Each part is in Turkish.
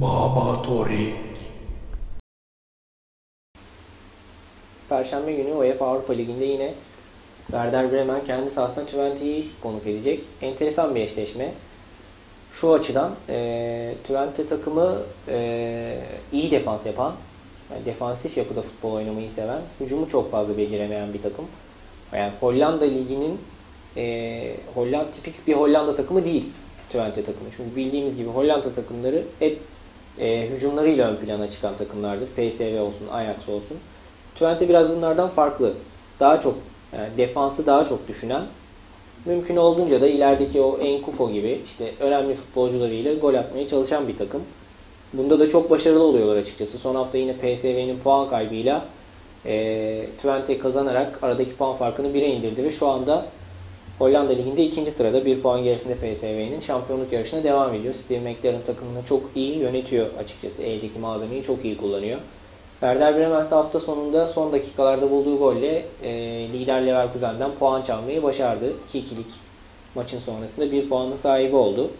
Baba Torik. Perşembe günü UEFA Avrupa Ligi'nde yine Werder Bremen kendi sahasında Twente'yi konuk edecek. Enteresan bir eşleşme. Şu açıdan e, Twente takımı e, iyi defans yapan, yani defansif yapıda futbol oynamayı seven, hücumu çok fazla beceremeyen bir takım. Yani Hollanda Ligi'nin e, Hollanda tipik bir Hollanda takımı değil Twente takımı. Çünkü bildiğimiz gibi Hollanda takımları hep e, hücumlarıyla ön plana çıkan takımlardır. PSV olsun, Ajax olsun. Twente biraz bunlardan farklı. Daha çok yani defansı daha çok düşünen, mümkün olduğunca da ilerideki o Enkufo gibi işte önemli futbolcularıyla gol atmaya çalışan bir takım. Bunda da çok başarılı oluyorlar açıkçası. Son hafta yine PSV'nin puan kaybıyla e, Twente kazanarak aradaki puan farkını 1'e indirdi ve şu anda Hollanda Ligi'nde ikinci sırada bir puan gerisinde PSV'nin şampiyonluk yarışına devam ediyor. Steve McLaren takımını çok iyi yönetiyor açıkçası. Eldeki malzemeyi çok iyi kullanıyor. Werder Bremen hafta sonunda son dakikalarda bulduğu golle e, lider Leverkusen'den puan çalmayı başardı. 2-2'lik maçın sonrasında bir puanın sahibi oldu.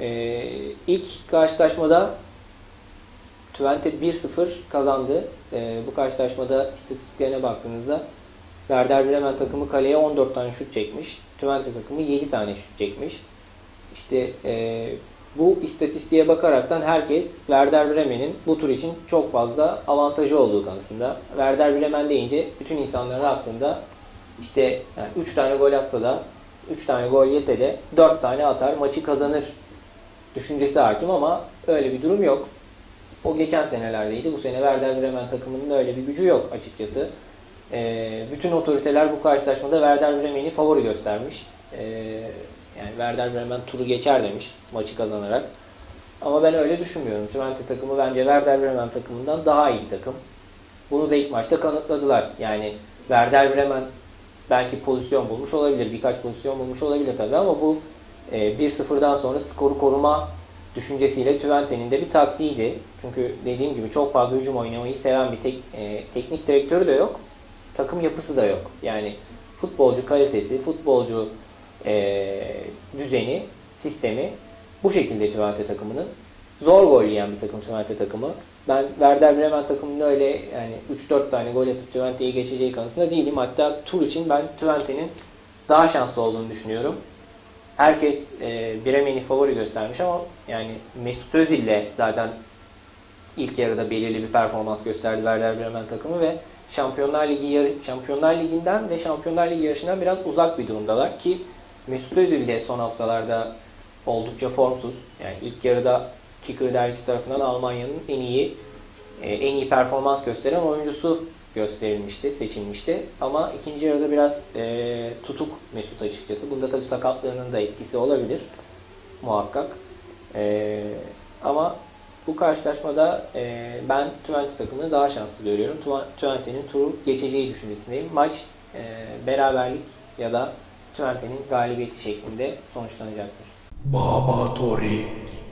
E, ilk karşılaşmada Twente 1-0 kazandı. E, bu karşılaşmada istatistiklerine baktığınızda Werder Bremen takımı kaleye 14 tane şut çekmiş. Twente takımı 7 tane şut çekmiş. İşte e, bu istatistiğe bakaraktan herkes Werder Bremen'in bu tur için çok fazla avantajı olduğu kanısında. Werder Bremen deyince bütün insanların aklında işte yani 3 tane gol atsa da 3 tane gol yese de 4 tane atar maçı kazanır düşüncesi hakim ama öyle bir durum yok. O geçen senelerdeydi. Bu sene Werder Bremen takımının öyle bir gücü yok açıkçası. Ee, bütün otoriteler bu karşılaşmada Werder Bremen'i favori göstermiş. Ee, yani Werder Bremen turu geçer demiş maçı kazanarak. Ama ben öyle düşünmüyorum. Twente takımı bence Werder Bremen takımından daha iyi takım. Bunu da ilk maçta kanıtladılar. Yani Werder Bremen belki pozisyon bulmuş olabilir. Birkaç pozisyon bulmuş olabilir tabii ama bu e, 1-0'dan sonra skoru koruma düşüncesiyle Twente'nin de bir taktiğiydi. Çünkü dediğim gibi çok fazla hücum oynamayı seven bir tek, e, teknik direktörü de yok. Takım yapısı da yok. Yani futbolcu kalitesi, futbolcu e, düzeni, sistemi bu şekilde Twente takımının. Zor gol yiyen bir takım Twente takımı. Ben Werder Bremen takımında öyle yani 3-4 tane gol atıp Twente'yi geçeceği kanısında değilim. Hatta tur için ben Twente'nin daha şanslı olduğunu düşünüyorum. Herkes e, Bremen'i favori göstermiş ama yani Mesut Özil ile zaten ilk yarıda belirli bir performans gösterdi Werder Bremen takımı ve Şampiyonlar Ligi yarı, Şampiyonlar Ligi'nden ve Şampiyonlar Ligi yarışından biraz uzak bir durumdalar ki Mesut Özil de son haftalarda oldukça formsuz. Yani ilk yarıda Kicker dergisi tarafından Almanya'nın en iyi e, en iyi performans gösteren oyuncusu gösterilmişti, seçilmişti. Ama ikinci yarıda biraz e, tutuk Mesut açıkçası. Bunda tabii sakatlığının da etkisi olabilir muhakkak. E, ama bu karşılaşmada e, ben Twente takımını daha şanslı görüyorum. Twente'nin turu geçeceği düşüncesindeyim. Maç e, beraberlik ya da Twente'nin galibiyeti şeklinde sonuçlanacaktır. Baba Torik.